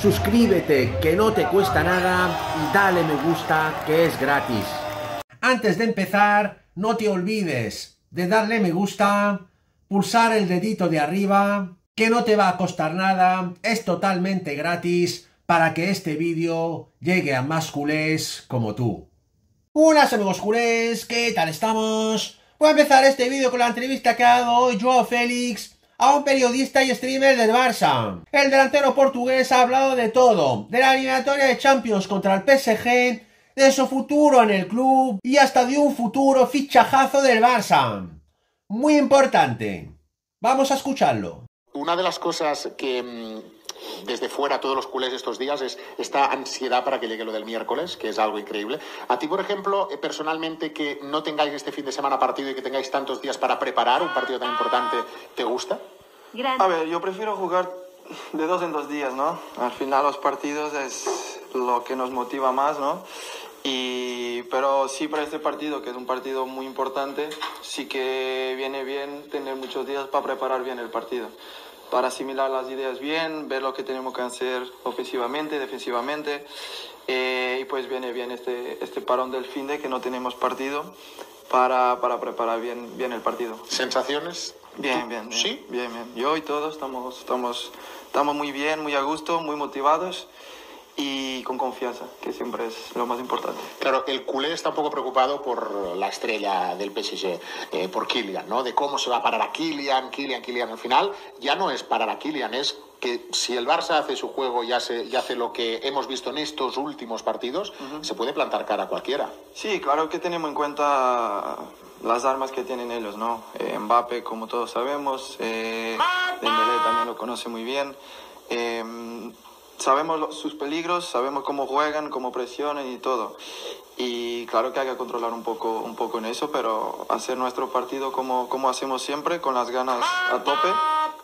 suscríbete que no te cuesta nada y dale me gusta que es gratis. Antes de empezar, no te olvides de darle me gusta, pulsar el dedito de arriba, que no te va a costar nada, es totalmente gratis para que este vídeo llegue a más culés como tú. Buenas amigos culés, ¿qué tal estamos? Voy a empezar este vídeo con la entrevista que ha dado hoy Joao Félix a un periodista y streamer del Barça. El delantero portugués ha hablado de todo, de la eliminatoria de Champions contra el PSG, de su futuro en el club y hasta de un futuro fichajazo del Barça. Muy importante. Vamos a escucharlo. Una de las cosas que mm, desde fuera todos los culés estos días es esta ansiedad para que llegue lo del miércoles, que es algo increíble. A ti, por ejemplo, eh, personalmente, que no tengáis este fin de semana partido y que tengáis tantos días para preparar un partido tan importante, ¿te gusta? A ver, yo prefiero jugar de dos en dos días, ¿no? Al final los partidos es lo que nos motiva más, ¿no? Y, pero sí para este partido, que es un partido muy importante, sí que viene bien tener muchos días para preparar bien el partido, para asimilar las ideas bien, ver lo que tenemos que hacer ofensivamente, defensivamente, eh, y pues viene bien este, este parón del fin de que no tenemos partido para, para preparar bien, bien el partido. ¿Sensaciones? Bien, bien, bien. ¿Sí? Bien, bien. Yo y todos estamos, estamos, estamos muy bien, muy a gusto, muy motivados y con confianza, que siempre es lo más importante. Claro, el culé está un poco preocupado por la estrella del PSG, eh, por Kylian, ¿no? De cómo se va a parar a Kylian, Kylian, Kylian. Al final ya no es parar a Kylian, es que si el Barça hace su juego y hace, y hace lo que hemos visto en estos últimos partidos, se puede plantar cara a cualquiera. Sí, claro que tenemos en cuenta las armas que tienen ellos, ¿no? Eh, Mbappe, como todos sabemos, eh, Dembélé también lo conoce muy bien. Eh, sabemos sus peligros, sabemos cómo juegan, cómo presionan y todo. Y claro que hay que controlar un poco, un poco en eso, pero hacer nuestro partido como, como hacemos siempre, con las ganas a tope.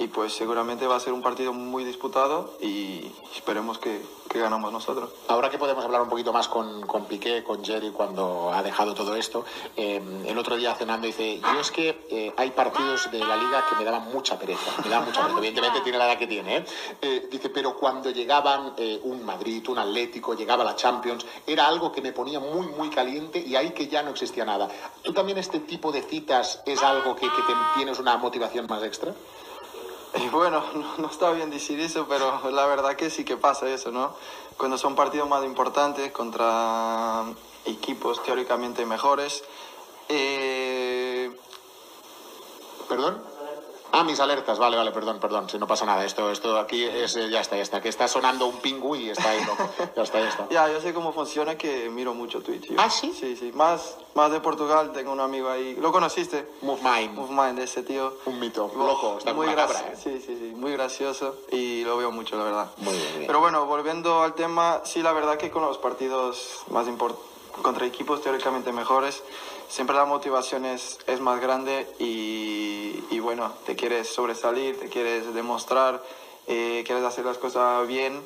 Y pues seguramente va a ser un partido muy disputado y esperemos que, ganamos nosotros. Ahora que podemos hablar un poquito más con, Piqué, con Jerry, cuando ha dejado todo esto, eh, el otro día cenando dice, yo es que eh, hay partidos de la liga que me daban mucha pereza, me daban mucha pereza, evidentemente tiene la edad que tiene, ¿eh? Eh, dice, pero cuando llegaban un Madrid, un Atlético, llegaba la Champions, era algo que me ponía muy, muy caliente y ahí que ya no existía nada. ¿Tú también este tipo de citas es algo que, tienes una motivación más extra? Y bueno, no, está bien decir eso, pero la verdad que sí que pasa eso, ¿no? Cuando son partidos más importantes contra equipos teóricamente mejores. eh, ¿Perdón? Ah, mis alertas, vale, vale, perdón, perdón, si no pasa nada, esto, esto aquí es, eh, ya está, ya está, que está sonando un pingu y está ahí loco, ya está, ya está. ya, yo sé cómo funciona, que miro mucho Twitch. yo. ¿Ah, sí? Sí, sí. Más, más de Portugal, tengo un amigo ahí. ¿Lo conociste? Move Mind, Movemind, ese tío. un mito, loco, está muy gracioso. ¿eh? Sí, sí, sí, muy gracioso y lo veo mucho, la verdad. Muy bien, bien. Pero bueno, volviendo al tema, sí, la verdad que con los partidos más importantes, contra equipos teóricamente mejores, siempre la motivación es, es más grande y, y bueno, te quieres sobresalir, te quieres demostrar, eh, quieres hacer las cosas bien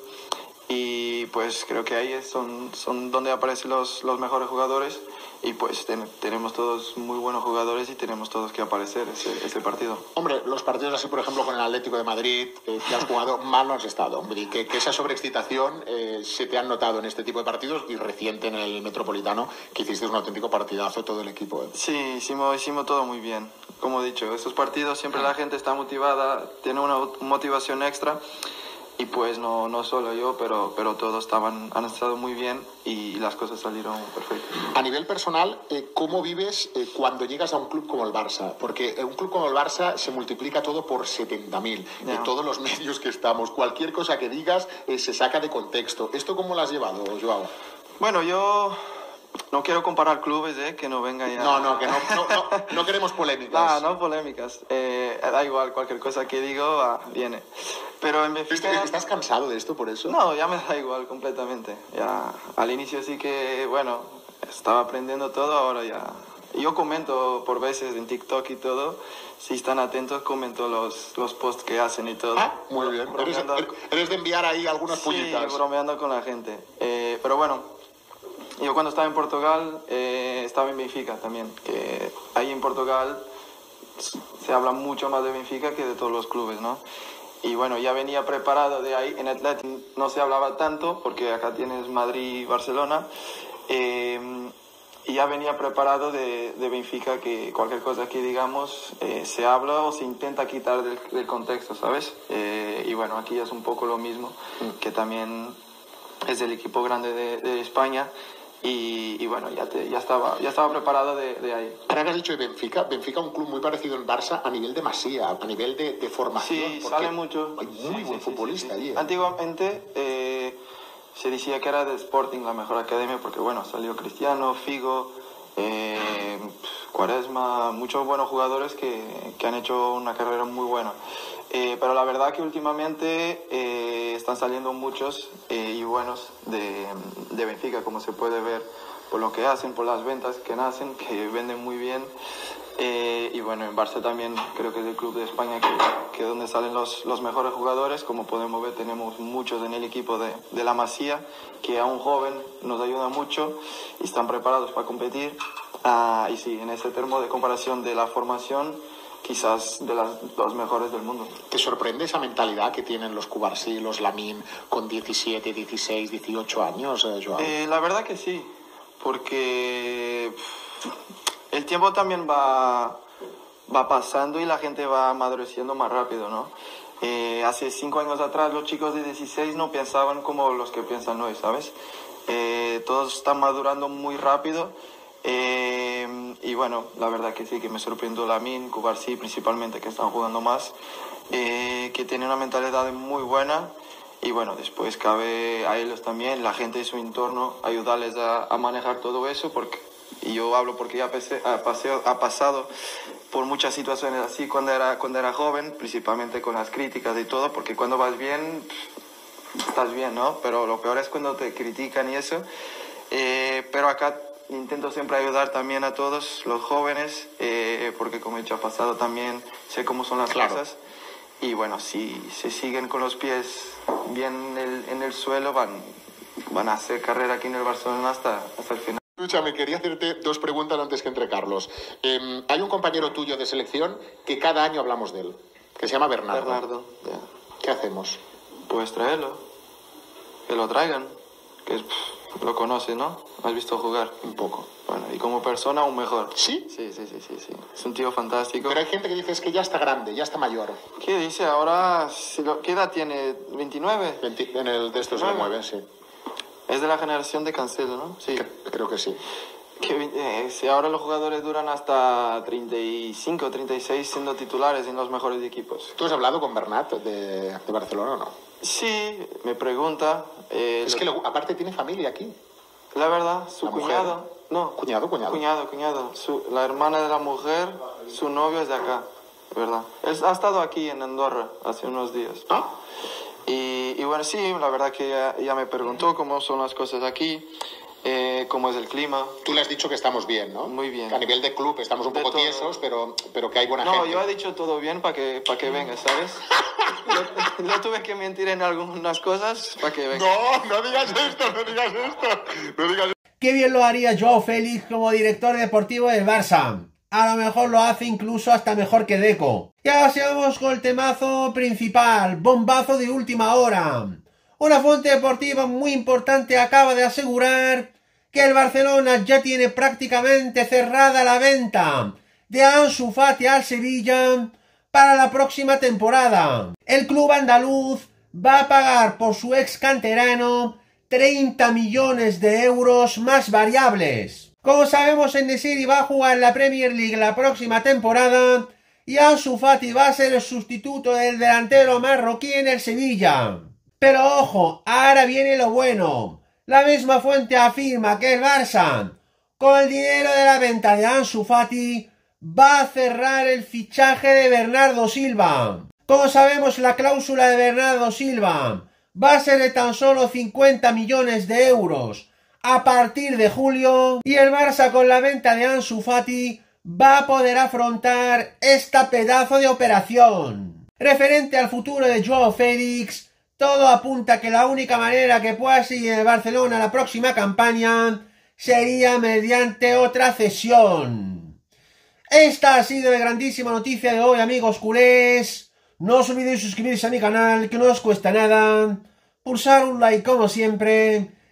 pues creo que ahí son, son donde aparecen los, los mejores jugadores y pues ten- tenemos todos muy buenos jugadores y tenemos todos que aparecer ese, ese partido. Hombre, los partidos así, por ejemplo, con el Atlético de Madrid, eh, que has jugado, mal no has estado, hombre, y que, que esa sobreexcitación eh, se te han notado en este tipo de partidos y reciente en el Metropolitano, que hiciste un auténtico partidazo todo el equipo. ¿eh? Sí, hicimos, hicimos todo muy bien. Como he dicho, estos partidos siempre la gente está motivada, tiene una motivación extra. Y pues no, no solo yo, pero, pero todos estaban, han estado muy bien y las cosas salieron perfectas. A nivel personal, eh, ¿cómo vives eh, cuando llegas a un club como el Barça? Porque en un club como el Barça se multiplica todo por 70.000. De Ya. todos los medios que estamos, cualquier cosa que digas eh, se saca de contexto. ¿Esto cómo lo has llevado, Joao? Bueno, yo no quiero comparar clubes, ¿eh? que no venga ya. No, no, que no, no, no, no queremos polémicas. Ah, no polémicas. Eh, da igual, cualquier cosa que digo ah, viene. Pero en Benfica... ¿Estás cansado de esto por eso? No, ya me da igual completamente. Ya al inicio sí que, bueno, estaba aprendiendo todo, ahora ya. Yo comento por veces en TikTok y todo. Si están atentos, comento los, los posts que hacen y todo. Ah, muy bien. Eres, Bromeando, eres de enviar ahí algunas sí, bromeando con la gente. Eh, pero bueno, yo cuando estaba en Portugal, eh, estaba en Benfica también. Que ahí en Portugal se habla mucho más de Benfica que de todos los clubes, ¿no? y bueno, ya venía preparado de ahí. En Athletic no se hablaba tanto porque acá tienes Madrid y Barcelona. Eh, y ya venía preparado de, de, Benfica que cualquier cosa que digamos eh, se habla o se intenta quitar del, del contexto, ¿sabes? Eh, y bueno, aquí es un poco lo mismo, que también es el equipo grande de, de España y, y, bueno, ya, te, ya, estaba, ya estaba preparado de, de, ahí. Ahora que has dicho de Benfica, Benfica un club muy parecido en Barça a nivel de masía, a nivel de, de formación. Sí, sale mucho. Hay muy sí, buen sí, futbolista allí. ¿eh? Antiguamente eh, se decía que era de Sporting la mejor academia porque bueno, salió Cristiano, Figo, eh, Cuaresma, muchos buenos jugadores que, que, han hecho una carrera muy buena. Eh, pero la verdad que últimamente eh, están saliendo muchos y buenos de, de, Benfica, como se puede ver por lo que hacen, por las ventas que nacen, que venden muy bien. Eh, y bueno, en Barça también creo que es el club de España que, que donde salen los, los, mejores jugadores. Como podemos ver, tenemos muchos en el equipo de, de la Masía, que a un joven nos ayuda mucho y están preparados para competir. Ah, y sí, en ese termo de comparación de la formación, quizás de las, los mejores del mundo. ¿Te sorprende esa mentalidad que tienen los Cubarsí, los Lamin con 17, 16, 18 años, eh, Joao? Eh, la verdad que sí, porque el tiempo también va, va pasando y la gente va amadureciendo más rápido, ¿no? Eh, hace cinco años atrás los chicos de 16 no pensaban como los que piensan hoy, ¿sabes? Eh, todos están madurando muy rápido eh, y bueno, la verdad que sí, que me sorprendió Lamin, Cubarsí principalmente, que están jugando más, que tienen una mentalidad muy buena y bueno, después cabe a ellos también, la gente de su entorno, ayudarles a, a manejar todo eso porque y yo hablo porque ya pasé, paseo, ha pasado por muchas situaciones así cuando era, cuando era joven, principalmente con las críticas y todo, porque cuando vas bien, estás bien, ¿no? Pero lo peor es cuando te critican y eso. Eh, pero acá intento siempre ayudar también a todos los jóvenes, eh, porque como he dicho, ha pasado también, sé cómo son las claro. cosas. Y bueno, si se siguen con los pies bien en el, en el suelo, van, van a hacer carrera aquí en el Barcelona hasta, hasta el final. Escúchame, quería hacerte dos preguntas antes que entre Carlos. Eh, hay un compañero tuyo de selección que cada año hablamos de él, que se llama Bernardo. Bernardo, yeah. ¿Qué hacemos? Pues traerlo, que lo traigan, que pff, lo conoce, ¿no? ¿Has visto jugar? Un poco. Bueno, y como persona aún mejor. ¿Sí? Sí, sí, sí, sí, sí. Es un tío fantástico. Pero hay gente que dice es que ya está grande, ya está mayor. ¿Qué dice? Ahora, si lo, ¿qué edad tiene? ¿29? 20, en el de estos se mueven, sí. Es de la generación de Cancelo, ¿no? Sí. Creo que sí. Que, eh, si ahora los jugadores duran hasta 35, 36 siendo titulares en los mejores equipos. ¿Tú has hablado con Bernat de, de Barcelona o no? Sí, me pregunta. Eh, es que lo, aparte tiene familia aquí. La verdad, su la cuñado. Mujer. No. Cuñado, cuñado. Cuñado, cuñado. Su, la hermana de la mujer, su novio es de acá, ¿verdad? Él ha estado aquí en Andorra hace unos días. ¿Ah? Y, y, bueno, sí, la verdad que ella, ella, me preguntó cómo son las cosas aquí, eh, cómo es el clima. Tú le has dicho que estamos bien, ¿no? Muy bien. Que a nivel de club estamos un de poco todo. tiesos, pero, pero que hay buena no, gente. No, yo he dicho todo bien para que, para que venga, ¿sabes? no, no, tuve que mentir en algunas cosas para que venga. No, no digas esto, no digas esto. No digas. Qué bien lo haría Joao Félix como director deportivo del Barça. A lo mejor lo hace incluso hasta mejor que Deco. Y ahora sigamos con el temazo principal, bombazo de última hora. Una fuente deportiva muy importante acaba de asegurar que el Barcelona ya tiene prácticamente cerrada la venta de Ansu Fati al Sevilla para la próxima temporada. El club andaluz va a pagar por su ex canterano 30 millones de euros más variables. Como sabemos, Enesiri va a jugar la Premier League la próxima temporada y Ansu Fati va a ser el sustituto del delantero marroquí en el Sevilla. Pero ojo, ahora viene lo bueno. La misma fuente afirma que el Barça, con el dinero de la venta de Ansu Fati, va a cerrar el fichaje de Bernardo Silva. Como sabemos, la cláusula de Bernardo Silva va a ser de tan solo 50 millones de euros a partir de julio y el Barça con la venta de Ansu Fati va a poder afrontar esta pedazo de operación. Referente al futuro de Joao Félix, todo apunta que la única manera que pueda seguir el Barcelona la próxima campaña sería mediante otra cesión. Esta ha sido la grandísima noticia de hoy, amigos culés. No os olvidéis suscribiros a mi canal, que no os cuesta nada, pulsar un like como siempre